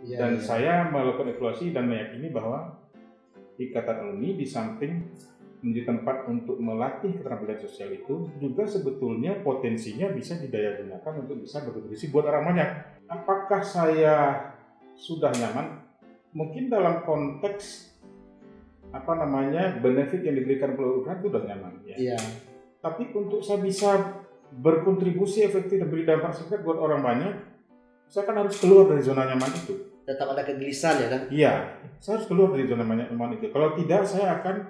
Iya, dan iya. saya melakukan evaluasi dan meyakini bahwa ikatan alumni di samping menjadi tempat untuk melatih keterampilan sosial itu juga sebetulnya potensinya bisa didaya gunakan untuk bisa berkontribusi buat orang banyak. Apakah saya sudah nyaman? Mungkin dalam konteks apa namanya benefit yang diberikan peluang itu sudah nyaman. Ya. Iya. Tapi untuk saya bisa berkontribusi efektif dan beri dampak signifikan buat orang banyak, saya kan harus keluar dari zona nyaman itu. Tetap ada kegelisahan ya kan? Iya, saya harus keluar dari zona nyaman itu. Kalau tidak, saya akan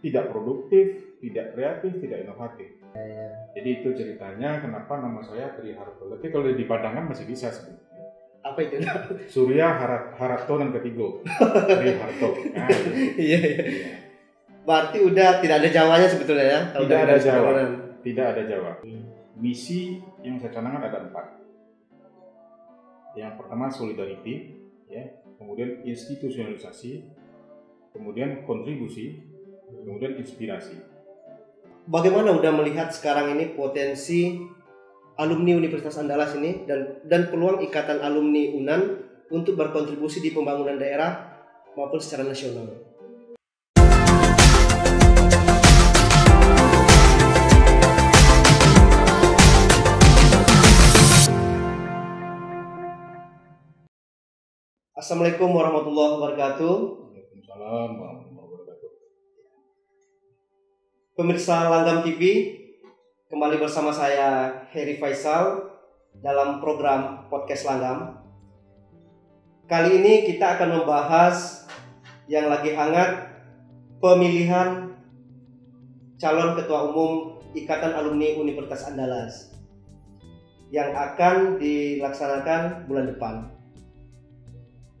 tidak produktif, tidak kreatif, tidak inovatif. Jadi itu ceritanya kenapa nama saya Tri Harto. Tapi kalau di Padangan masih bisa sebenarnya. Apa itu? Surya Harat, Harato dan Ketigo. Tri Harto. Nah, Iya iya. Berarti udah tidak ada Jawanya sebetulnya ya? Tidak ada Jawa. tidak ada Jawa. Misi yang saya canangkan ada empat. Yang pertama solidarity, ya, kemudian institusionalisasi, kemudian kontribusi, kemudian inspirasi. Bagaimana udah melihat sekarang ini potensi alumni Universitas Andalas ini dan dan peluang ikatan alumni UNAN untuk berkontribusi di pembangunan daerah maupun secara nasional. Assalamualaikum warahmatullahi wabarakatuh. Waalaikumsalam warahmatullahi wabarakatuh. Pemirsa Langgam TV, kembali bersama saya Heri Faisal dalam program Podcast Langgam. Kali ini kita akan membahas yang lagi hangat pemilihan calon ketua umum Ikatan Alumni Universitas Andalas yang akan dilaksanakan bulan depan.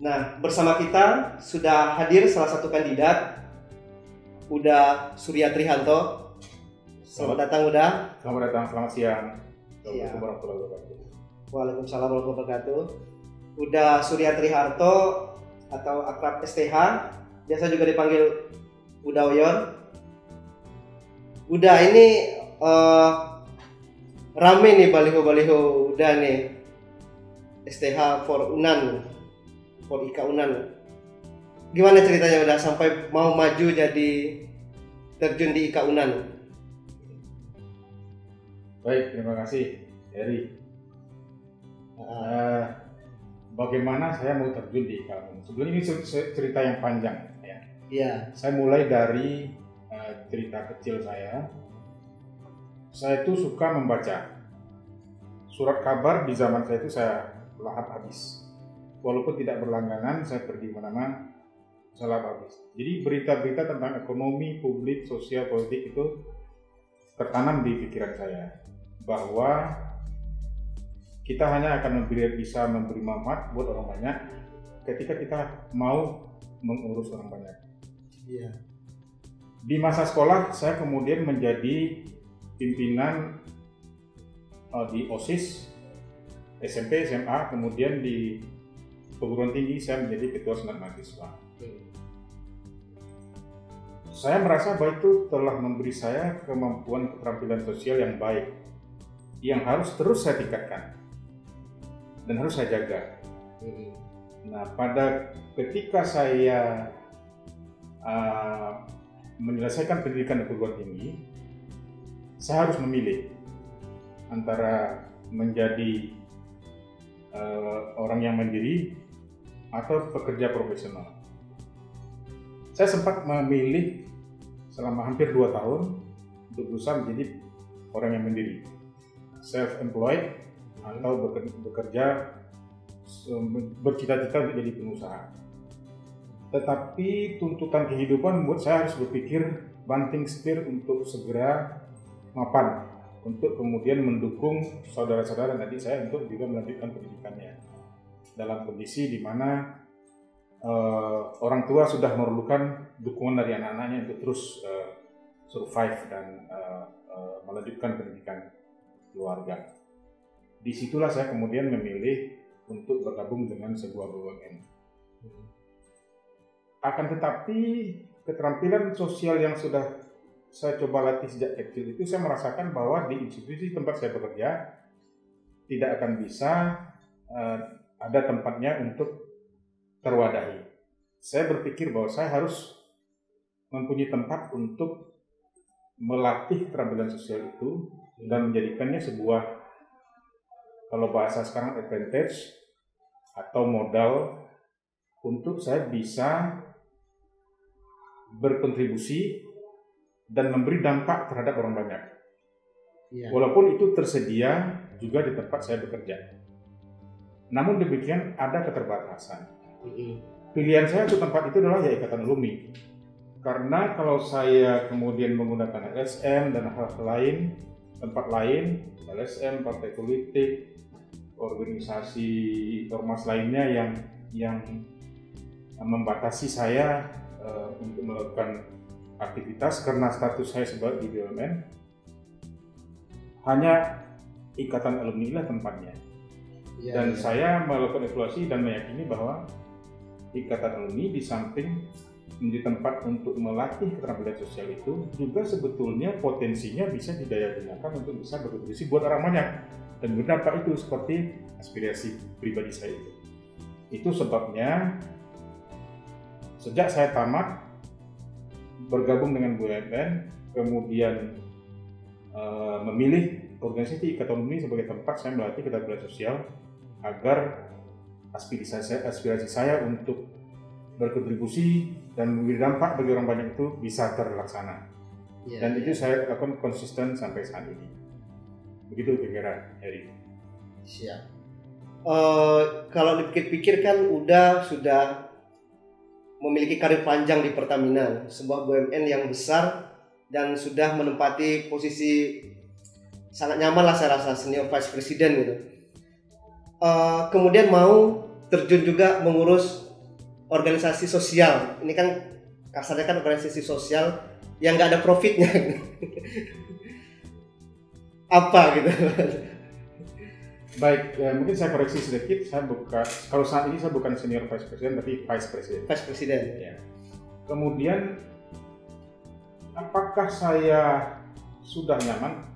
Nah, bersama kita sudah hadir salah satu kandidat Uda Surya Trihanto. Selamat datang Uda. Selamat datang, selamat siang. Iya. Assalamualaikum warahmatullahi wabarakatuh. Waalaikumsalam warahmatullahi wabarakatuh. Uda Surya Triharto atau akrab STH, biasa juga dipanggil Uda Oyon. Uda ini eh, rame nih baliho-baliho Uda nih. STH for Unan, for Ika Unan. Gimana ceritanya udah sampai mau maju jadi terjun di Ika Unan? Baik, terima kasih, Heri. Eh, bagaimana saya mau terjun di kamu? Sebelumnya ini cer- cer- cerita yang panjang. Ya. Iya, Saya mulai dari eh, cerita kecil saya. Saya itu suka membaca. Surat kabar di zaman saya itu saya lahap habis. Walaupun tidak berlangganan, saya pergi mana-mana, lahap habis. Jadi berita-berita tentang ekonomi, publik, sosial, politik itu tertanam di pikiran saya bahwa kita hanya akan memberi, bisa memberi manfaat buat orang banyak ketika kita mau mengurus orang banyak. iya, Di masa sekolah saya kemudian menjadi pimpinan eh, di OSIS SMP, SMA, kemudian di perguruan tinggi saya menjadi ketua senat mahasiswa. Saya merasa bahwa itu telah memberi saya kemampuan keterampilan sosial yang baik yang harus terus saya tingkatkan dan harus saya jaga. Nah, pada ketika saya uh, menyelesaikan pendidikan di perguruan tinggi, saya harus memilih antara menjadi uh, orang yang mandiri atau pekerja profesional. Saya sempat memilih selama hampir dua tahun untuk berusaha menjadi orang yang mandiri, self-employed atau beker- bekerja bercita-cita untuk jadi pengusaha. Tetapi tuntutan kehidupan membuat saya harus berpikir banting setir untuk segera mapan, untuk kemudian mendukung saudara-saudara adik saya untuk juga melanjutkan pendidikannya. Dalam kondisi di mana eh, orang tua sudah memerlukan dukungan dari anak-anaknya untuk terus eh, survive dan eh, eh, melanjutkan pendidikan keluarga. Di situlah saya kemudian memilih untuk bergabung dengan sebuah BUMN. Akan tetapi keterampilan sosial yang sudah saya coba latih sejak kecil itu saya merasakan bahwa di institusi tempat saya bekerja tidak akan bisa eh, ada tempatnya untuk terwadahi. Saya berpikir bahwa saya harus mempunyai tempat untuk melatih keterampilan sosial itu dan menjadikannya sebuah kalau bahasa sekarang advantage atau modal untuk saya bisa berkontribusi dan memberi dampak terhadap orang banyak. Iya. Walaupun itu tersedia juga di tempat saya bekerja. Namun demikian ada keterbatasan. Pilihan saya untuk tempat itu adalah ya ikatan alumni. Karena kalau saya kemudian menggunakan LSM dan hal-hal lain, tempat lain, LSM, partai politik, organisasi ormas lainnya yang yang membatasi saya eh, untuk melakukan aktivitas karena status saya sebagai BUMN hanya ikatan alumni lah tempatnya Iya, dan iya. saya melakukan evaluasi dan meyakini bahwa ikatan alumni di samping menjadi tempat untuk melatih keterampilan sosial itu juga sebetulnya potensinya bisa didaya gunakan untuk bisa berkontribusi buat orang banyak dan berdampak itu seperti aspirasi pribadi saya itu. Itu sebabnya sejak saya tamat bergabung dengan BUMN kemudian eh, memilih organisasi ikatan alumni sebagai tempat saya melatih keterampilan sosial agar aspirasi saya, aspirasi saya untuk berkontribusi dan memberi dampak bagi orang banyak itu bisa terlaksana. Iya, Dan iya. itu saya lakukan konsisten sampai saat ini. Begitu kira-kira, Heri. Siap. Eh, kalau dipikir-pikir kan udah sudah memiliki karir panjang di Pertamina, sebuah BUMN yang besar dan sudah menempati posisi sangat nyaman lah saya rasa senior vice president gitu. Eh, kemudian mau terjun juga mengurus organisasi sosial. Ini kan kasarnya kan organisasi sosial yang nggak ada profitnya. Apa gitu? Baik, ya, mungkin saya koreksi sedikit. Saya bukan, kalau saat ini saya bukan senior vice president, tapi vice president. Vice president. Ya. Kemudian, apakah saya sudah nyaman?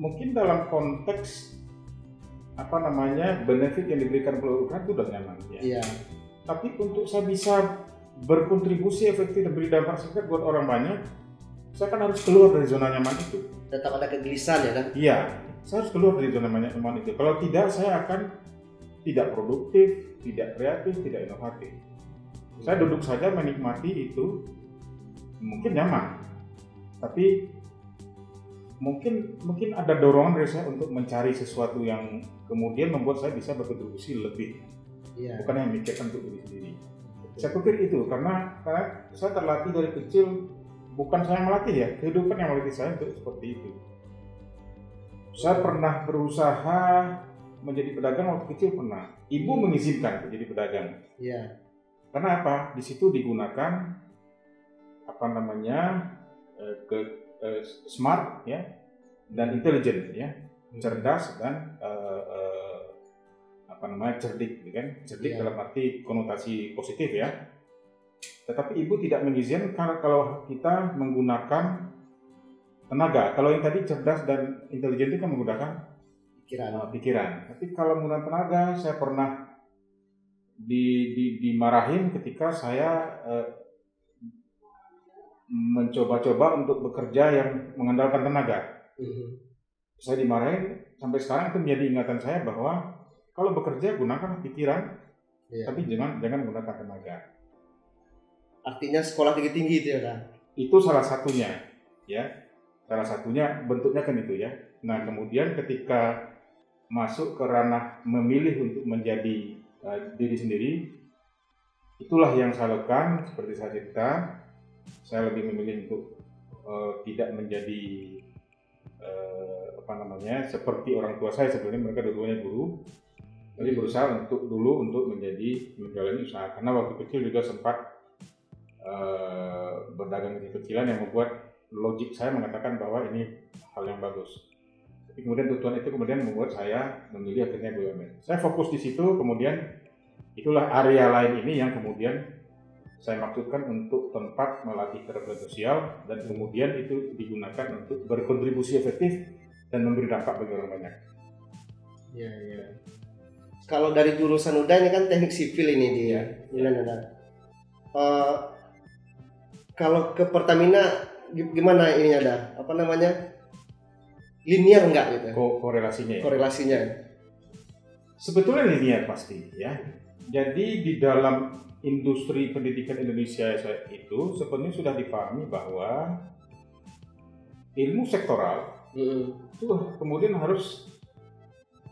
Mungkin dalam konteks apa namanya benefit yang diberikan peluang itu sudah nyaman. Ya. Iya. Tapi untuk saya bisa berkontribusi efektif dan beri dampak signifikan buat orang banyak, saya kan harus keluar dari zona nyaman itu. tetap ada kegelisahan ya kan Iya, saya harus keluar dari zona nyaman itu. Kalau tidak, saya akan tidak produktif, tidak kreatif, tidak inovatif. Saya duduk saja menikmati itu, mungkin nyaman, tapi mungkin mungkin ada dorongan dari saya untuk mencari sesuatu yang kemudian membuat saya bisa berkontribusi lebih, iya bukan hanya memikirkan untuk diri sendiri. Saya pikir itu karena karena saya terlatih dari kecil bukan saya yang melatih ya kehidupan yang melatih saya untuk seperti itu. Saya pernah berusaha menjadi pedagang waktu kecil pernah. Ibu mengizinkan menjadi pedagang. iya Karena apa? Di situ digunakan apa namanya eh, ke eh, smart ya dan intelijen ya, cerdas dan eh, eh, apa namanya cerdik, gitu kan? Cerdik Iya. dalam arti konotasi positif ya. Tetapi ibu tidak mengizinkan kalau kalau kita menggunakan tenaga. Kalau yang tadi cerdas dan intelijen itu kan menggunakan pikiran uh, pikiran. Tapi kalau menggunakan tenaga, saya pernah di, di, dimarahin ketika saya uh, mencoba-coba untuk bekerja yang mengandalkan tenaga. Mhm. Saya dimarahin sampai sekarang itu menjadi ingatan saya bahwa kalau bekerja gunakan pikiran, Iya. tapi jangan jangan menggunakan tenaga. artinya sekolah tinggi tinggi itu ya kan Itu salah satunya, ya. Salah satunya bentuknya kan itu ya. Nah kemudian ketika masuk ke ranah memilih untuk menjadi uh, diri sendiri, itulah yang saya lakukan seperti saya cerita. Saya lebih memilih untuk uh, tidak menjadi uh, apa namanya seperti orang tua saya sebenarnya mereka dua-duanya guru. Jadi berusaha untuk dulu untuk menjadi menjalani usaha karena waktu kecil juga sempat eh, berdagang kecil-kecilan yang membuat logik saya mengatakan bahwa ini hal yang bagus. Tapi kemudian tujuan itu kemudian membuat saya memilih akhirnya BUMN. Saya fokus di situ, kemudian itulah area lain ini yang kemudian saya maksudkan untuk tempat melatih keterampilan sosial dan kemudian itu digunakan untuk berkontribusi efektif dan memberi dampak bagi orang banyak. iya iya kalau dari jurusan udah ini kan teknik sipil ini di Iya. Milan ada. Eh, kalau ke Pertamina gi- gimana ininya ada? Apa namanya? Linear enggak gitu? Ko- korelasinya ya. Korelasinya. Sebetulnya linear pasti ya. Jadi di dalam industri pendidikan Indonesia itu sebenarnya sudah dipahami bahwa ilmu sektoral Mm-mm. itu kemudian harus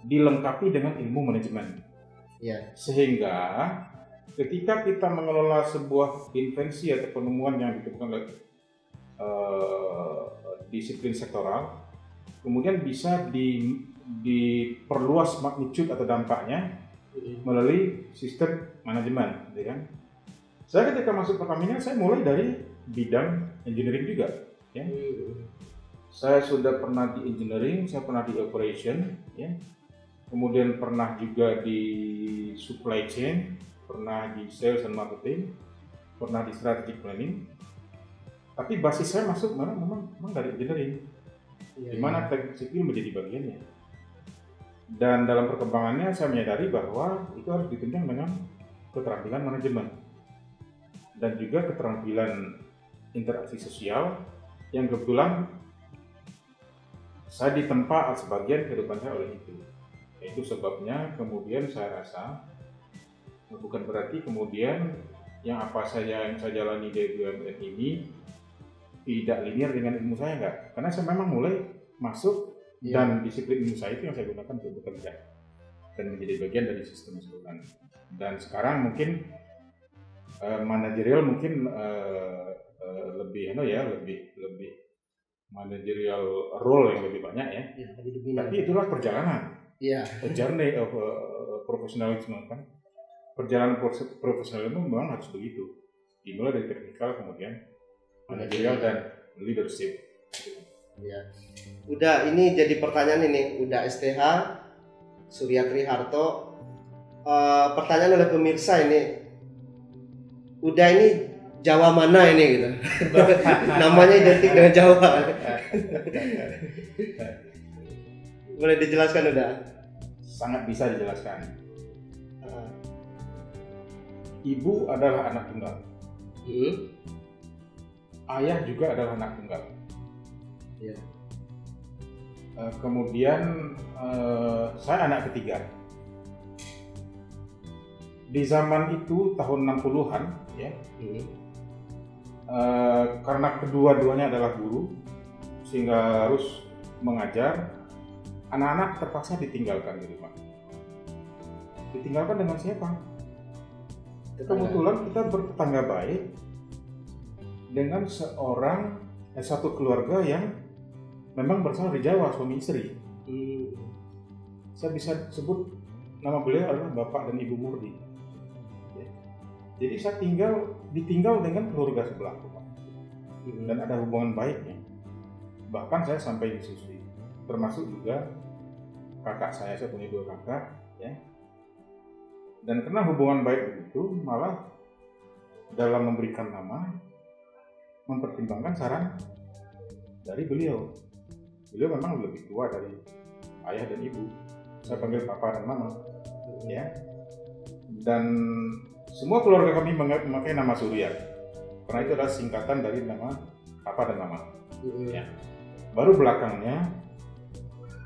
dilengkapi dengan ilmu manajemen. Iya. Sehingga ketika kita mengelola sebuah invensi atau penemuan yang ditemukan oleh eh, disiplin sektoral, kemudian bisa di, diperluas magnitude atau dampaknya. Melalui sistem manajemen, gitu kan? Saya ketika masuk Pertamina, saya mulai dari bidang engineering juga. Ya. Saya sudah pernah di engineering, saya pernah di operation, ya. Kemudian pernah juga di supply chain, pernah di sales and marketing, pernah di strategic planning. Tapi basis saya masuk memang memang, memang dari engineering, Iya, di mana teknik sipil menjadi bagiannya. Dan dalam perkembangannya saya menyadari bahwa itu harus ditunjang dengan keterampilan manajemen dan juga keterampilan interaksi sosial yang kebetulan saya ditempa sebagian kehidupan saya oleh itu. Itu sebabnya kemudian saya rasa bukan berarti kemudian yang apa saya yang saya jalani di BUMN ini tidak linear dengan ilmu saya enggak. Karena saya memang mulai masuk Iya. dan disiplin ilmu saya itu yang saya gunakan untuk bekerja dan menjadi bagian dari sistem keseluruhan. Dan sekarang mungkin eh, manajerial mungkin eh, eh, lebih ano ya lebih lebih manajerial role yang lebih banyak ya. Iya, lagi dibina. Tapi itulah perjalanan, Iya. a journey of uh, professionalism kan. Perjalanan profesionalisme memang harus begitu. Dimulai dari teknikal kemudian manajerial dan leadership. Iya. Udah ini jadi pertanyaan ini, udah STH Surya Triharto. Eh, pertanyaan oleh pemirsa ini, udah ini Jawa mana ini gitu? Namanya identik dengan Jawa. Boleh dijelaskan udah? Sangat bisa dijelaskan. Ibu adalah anak tunggal, hmm, ayah juga adalah anak tunggal. Iya. Eh, kemudian eh, saya anak ketiga. Di zaman itu tahun 60-an ya, hmm, Eh, karena kedua-duanya adalah guru sehingga harus mengajar anak-anak terpaksa ditinggalkan di rumah. Ditinggalkan dengan siapa? Kebetulan kita bertetangga baik dengan seorang eh, satu keluarga yang memang berasal dari Jawa suami istri Hmm, saya bisa sebut nama beliau adalah Bapak dan Ibu Murdi. Ya. Jadi saya tinggal ditinggal dengan keluarga sebelah hmm, dan ada hubungan baiknya. Bahkan saya sampai disusui, termasuk juga kakak saya, saya punya dua kakak, ya. Dan karena hubungan baik begitu, malah dalam memberikan nama mempertimbangkan saran dari beliau. Beliau memang lebih tua dari ayah dan ibu. Saya panggil papa dan mama, ya. Dan semua keluarga kami memakai nama Surya. Karena itu adalah singkatan dari nama papa dan mama. hmm, Ya. Baru belakangnya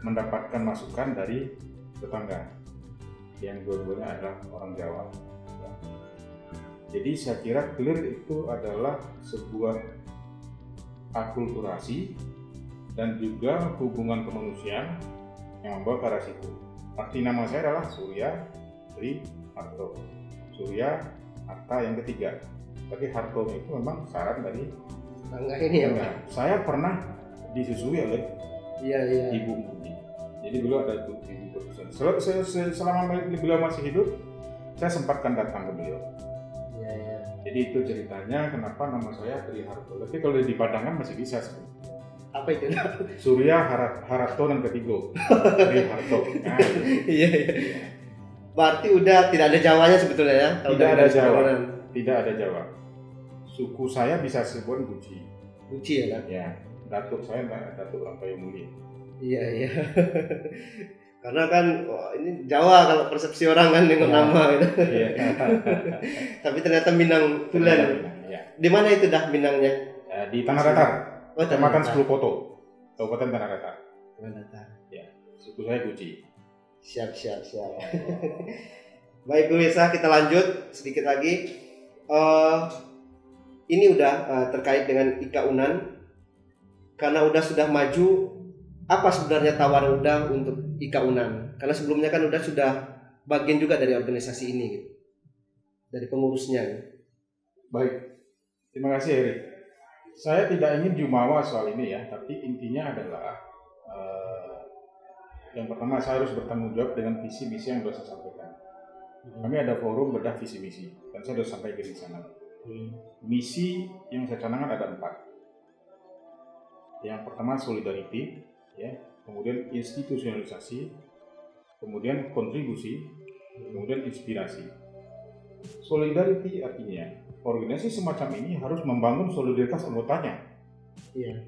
mendapatkan masukan dari tetangga yang dua-duanya adalah orang Jawa. Ya. Jadi saya kira clear itu adalah sebuah akulturasi dan juga hubungan kemanusiaan yang membawa ke arah situ. Arti nama saya adalah Surya Tri Harto. Surya Harta yang ketiga. Tapi Harto itu memang saran dari Tangga ini ya Pak? Nah, saya pernah disusui oleh Iya iya. ibu Murni. Jadi beliau ada ibu ibu berusaha. Sel- se- se- Selama beliau masih hidup, saya sempatkan datang ke beliau. Iya iya. Jadi itu ceritanya kenapa nama saya Tri Harto. Tapi kalau di Padangan masih bisa sebut. Apa itu? Surya Harat, Harato dan Ketigo. Tri Harto. Nah, Iya iya. Berarti udah tidak ada Jawanya sebetulnya ya? Tidak ada Jawa. keturunan. tidak ada Jawa. Suku saya bisa sebut Guci. Uci ya kan? Ya, datuk saya datuk orang kaya mulia. Iya iya. Karena kan wah, ini Jawa kalau persepsi orang kan dengan Ya. nama gitu. Iya. Tapi ternyata Minang Tulen. Iya. Di mana itu dah Minangnya? Eh, Di Tanah Datar, Oh, Kecamatan Tanah Sepuluh Koto, Kabupaten Tanah Datar. Tanah Datar. Suku saya Guci. Siap, siap, siap. Baik Bu Wisa, kita lanjut sedikit lagi. Eh, ini udah eh, terkait dengan Ika Unan. Karena udah sudah maju, apa sebenarnya tawaran udah untuk Ika Unan? Karena sebelumnya kan udah sudah bagian juga dari organisasi ini, gitu. dari pengurusnya. gitu. Baik, terima kasih Erik. Saya tidak ingin jumawa soal ini ya, tapi intinya adalah eh, yang pertama saya harus bertanggung jawab dengan visi misi yang sudah saya sampaikan. Kami ada forum bedah visi misi dan saya sudah sampaikan di sana. Misi yang saya canangkan ada empat. Yang pertama solidarity, ya, kemudian institusionalisasi, kemudian kontribusi, kemudian inspirasi. Solidarity artinya organisasi semacam ini harus membangun solidaritas anggotanya. Iya.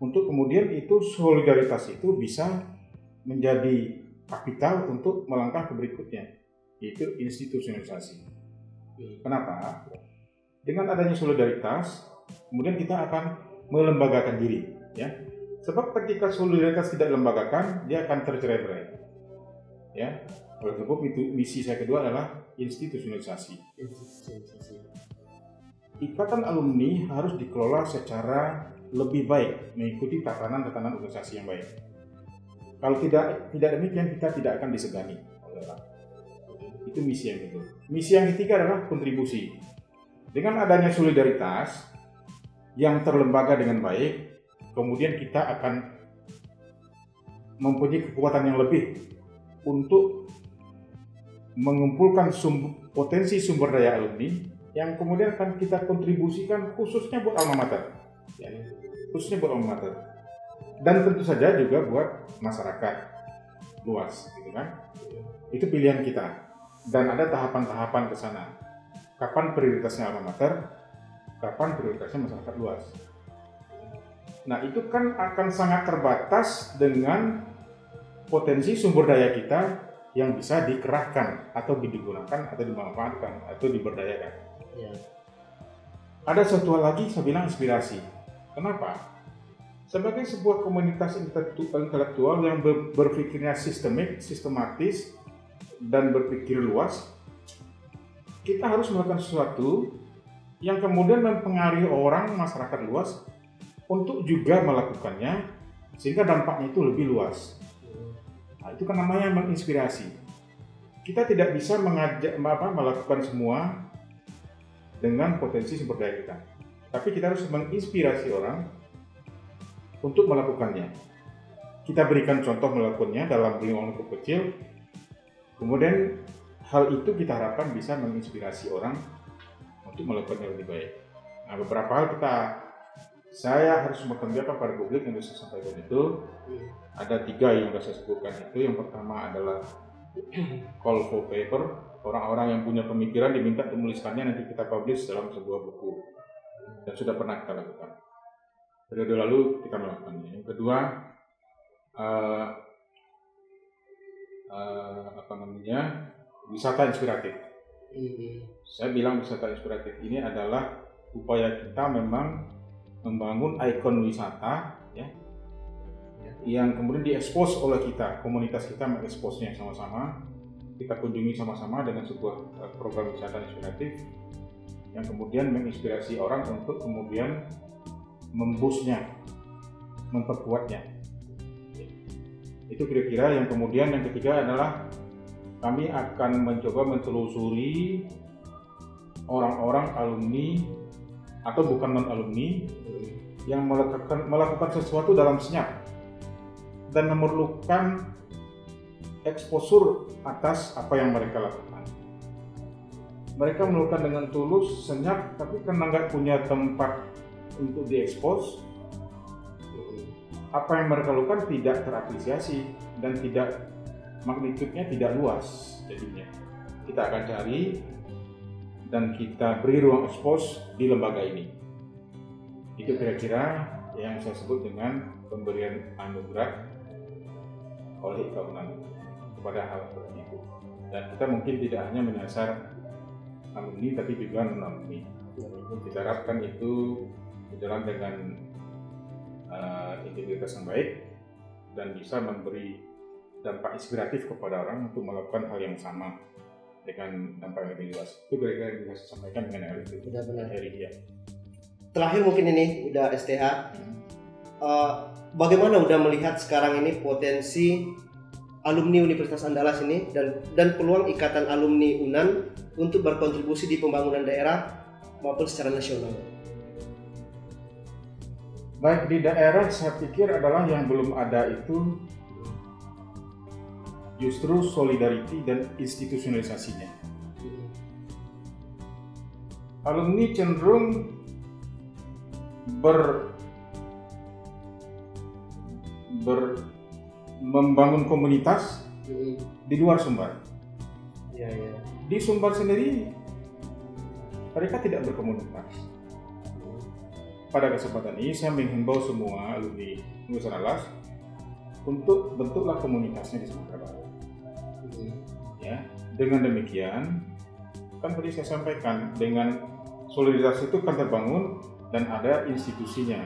Untuk kemudian itu solidaritas itu bisa menjadi kapital untuk melangkah ke berikutnya, yaitu institusionalisasi. Kenapa? Dengan adanya solidaritas, kemudian kita akan melembagakan diri, ya. Sebab ketika solidaritas tidak dilembagakan, dia akan tercerai-berai. Ya. Oleh sebab itu misi saya kedua adalah institusionalisasi. Ikatan alumni harus dikelola secara lebih baik, mengikuti tatanan-tatanan organisasi yang baik. Kalau tidak tidak demikian kita tidak akan disegani oleh orang. Itu misi yang kedua. Misi yang ketiga adalah kontribusi. Dengan adanya solidaritas yang terlembaga dengan baik, kemudian kita akan mempunyai kekuatan yang lebih untuk mengumpulkan sum- potensi sumber daya alumni yang kemudian akan kita kontribusikan khususnya buat alma mater, ya, khususnya buat alma mater, dan tentu saja juga buat masyarakat luas, gitu kan? Itu pilihan kita, dan ada tahapan-tahapan ke sana. Kapan prioritasnya alma mater, kapan prioritasnya masyarakat luas. Nah itu kan akan sangat terbatas dengan potensi sumber daya kita yang bisa dikerahkan atau digunakan atau dimanfaatkan atau diberdayakan. Iya. Ada satu hal lagi saya bilang inspirasi. Kenapa? Sebagai sebuah komunitas intelektu- intelektual yang ber- berpikirnya sistemik, sistematis, dan berpikir luas, kita harus melakukan sesuatu yang kemudian mempengaruhi orang masyarakat luas untuk juga melakukannya sehingga dampaknya itu lebih luas. Nah, itu kan namanya menginspirasi. Kita tidak bisa mengajak apa, melakukan semua dengan potensi sumber daya kita. Tapi kita harus menginspirasi orang untuk melakukannya. Kita berikan contoh melakukannya dalam lingkungan kecil. Kemudian hal itu kita harapkan bisa menginspirasi orang untuk melakukannya lebih baik. Nah, beberapa hal kita saya harus jawab pada publik yang bisa saya sampaikan itu ada tiga yang sudah saya sebutkan itu yang pertama adalah call for paper orang-orang yang punya pemikiran diminta untuk menuliskannya nanti kita publish dalam sebuah buku. Dan sudah pernah kita lakukan. Periode lalu kita melakukannya yang kedua eh, eh, apa namanya wisata inspiratif. Saya bilang wisata inspiratif ini adalah upaya kita memang membangun ikon wisata ya. yang kemudian diekspos oleh kita komunitas kita mengeksposnya sama-sama kita kunjungi sama-sama dengan sebuah eh, program wisata inspiratif yang kemudian menginspirasi orang untuk kemudian membusnya memperkuatnya. Itu kira-kira yang kemudian yang ketiga adalah kami akan mencoba mentelusuri orang-orang alumni atau bukan non alumni yang melakukan melakukan sesuatu dalam senyap dan memerlukan eksposur atas apa yang mereka lakukan. Mereka melakukan dengan tulus, senyap, tapi karena nggak punya tempat untuk diekspos, apa yang mereka lakukan tidak terapresiasi dan tidak magnitudenya tidak luas jadinya. Kita akan cari dan kita beri ruang ekspos di lembaga ini. Itu kira-kira yang saya sebut dengan pemberian anugerah oleh Ika Unan. Kepada hal seperti itu. Dan kita mungkin tidak hanya menyasar alumni tapi juga non alumni. Kita harapkan itu berjalan dengan uh, integritas yang baik dan bisa memberi dampak inspiratif kepada orang untuk melakukan hal yang sama dengan dampak yang lebih luas. Itu kira-kira yang bisa saya sampaikan dengan itu. Benar-benar. Hari ya. Terakhir mungkin ini udah STH. Uh, bagaimana udah melihat sekarang ini potensi alumni Universitas Andalas ini dan dan peluang ikatan alumni UNAN untuk berkontribusi di pembangunan daerah maupun secara nasional. Baik di daerah saya pikir adalah yang belum ada itu justru solidarity dan institusionalisasinya. Alumni cenderung ber ber membangun komunitas di luar Sumbar. Ya, ya. Di Sumbar sendiri mereka tidak berkomunitas. Pada kesempatan ini saya menghimbau semua alumni Universitas Alas untuk bentuklah komunitasnya di Sumatera Barat. Ya, dengan demikian kan tadi saya sampaikan dengan solidaritas itu kan terbangun dan ada institusinya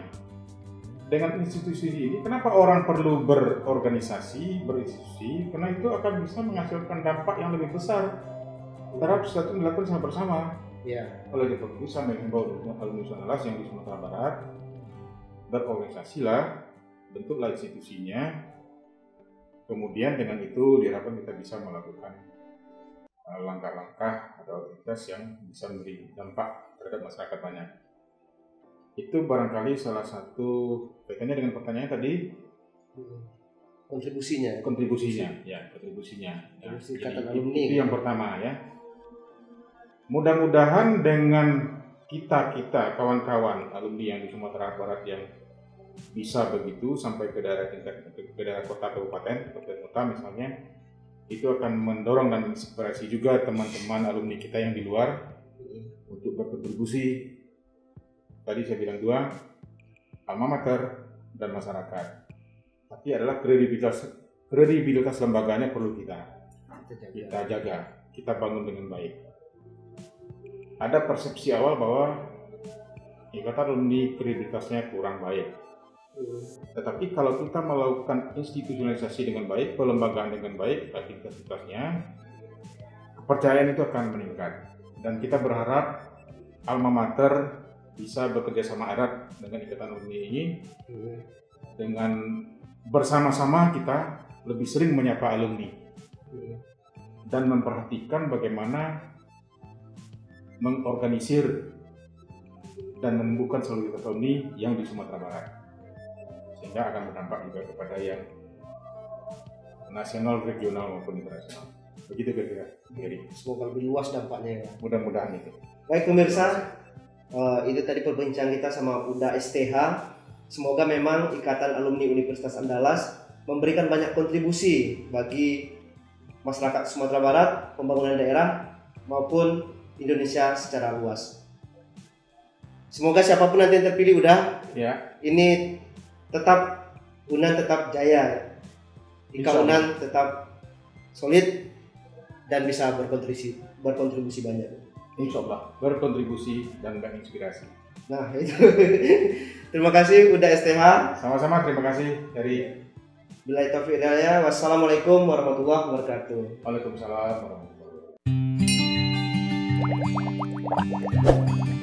dengan institusi ini, kenapa orang perlu berorganisasi, berinstitusi? Karena itu akan bisa menghasilkan dampak yang lebih besar terhadap sesuatu yang dilakukan sama bersama. Ya. Oleh itu, bisa menghimbau alumni Sonalas yang di Sumatera Barat berorganisasilah, bentuklah institusinya. Kemudian dengan itu diharapkan kita bisa melakukan uh, langkah-langkah atau aktivitas yang bisa memberi dampak terhadap masyarakat banyak itu barangkali salah satu kaitannya dengan pertanyaan tadi. Kontribusinya. Kontribusinya ya kontribusinya. Ya, Kontribusi jadi itu, alumni. itu yang pertama ya. Mudah-mudahan dengan kita kita kawan-kawan alumni yang di Sumatera Barat yang bisa begitu sampai ke daerah tingkat ke daerah kota kabupaten kabupaten kota misalnya itu akan mendorong dan inspirasi juga teman-teman alumni kita yang di luar untuk berkontribusi tadi saya bilang dua alma mater dan masyarakat. Tapi adalah kredibilitas kredibilitas lembaganya perlu kita kita jaga. kita bangun dengan baik. Ada persepsi awal bahwa ikatan alumni kredibilitasnya kurang baik. Tetapi kalau kita melakukan institusionalisasi dengan baik, pelembagaan dengan baik, aktivitasnya, kepercayaan itu akan meningkat. Dan kita berharap alma mater bisa bekerja sama erat dengan ikatan alumni ini. Dengan bersama-sama kita lebih sering menyapa alumni. Dan memperhatikan bagaimana mengorganisir dan menemukan solidaritas alumni yang di Sumatera Barat. Sehingga akan berdampak juga kepada yang nasional, regional maupun internasional. Begitu kira-kira, semoga lebih luas dampaknya ya. Mudah-mudahan itu. baik pemirsa eh, itu tadi perbincangan kita sama Uda STH semoga memang ikatan alumni Universitas Andalas memberikan banyak kontribusi bagi masyarakat Sumatera Barat pembangunan daerah maupun Indonesia secara luas. Semoga siapa pun nanti yang terpilih udah Ya, ini tetap Unan tetap jaya. Ika. Unan tetap solid dan bisa berkontribusi berkontribusi banyak insya Allah berkontribusi dan menginspirasi. nah itu. Terima kasih udah STH Sama-sama terima kasih dari Bila taufiq hidayah wassalamualaikum warahmatullahi wabarakatuh. Waalaikumsalam warahmatullahi wabarakatuh.